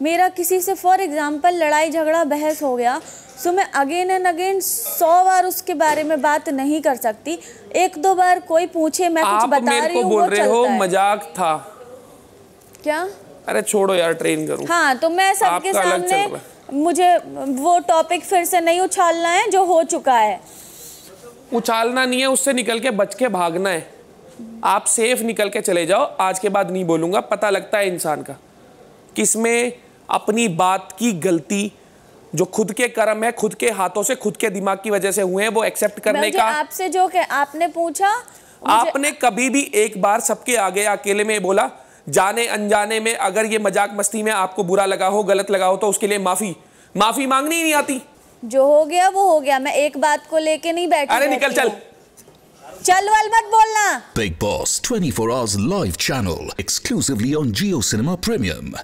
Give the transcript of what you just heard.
मेरा किसी से फॉर एग्जांपल लड़ाई झगड़ा बहस हो गया सो मैं अगेन एंड अगेन सौ बार उसके बारे में बात नहीं कर सकती। एक दो बार कोई पूछे मैं कुछ बता मेरे रही को हूँ बोल वो रहे हो मज़ाक था। क्या? अरे छोड़ो यार ट्रेन करूँ। हाँ तो मैं सबके सामने मुझे वो टॉपिक फिर से नहीं उछालना है जो हो चुका है। उछालना नहीं है उससे निकल के बच के भागना है। आप सेफ़ निकल के चले जाओ आज के बाद नहीं बोलूँगा पता लगता है इंसान का। किसमें अपनी बात की गलती जो खुद के कर्म है खुद के हाथों से खुद के दिमाग की वजह से हुए हैं वो एक्सेप्ट करने का। आपसे जो के आपने पूछा आपने कभी भी एक बार सबके आगे अकेले में बोला जाने अनजाने में अगर ये मज़ाक मस्ती में आपको बुरा लगा हो गलत लगा हो तो उसके लिए माफ़ी माफ़ी मांगनी ही नहीं आती। जो हो गया वो हो गया। मैं एक बात को लेके नहीं बैठी अरे निकल चल। चल वल मत बोलना। Big Boss 24 Hours live channel exclusively on Geo Cinema Premium.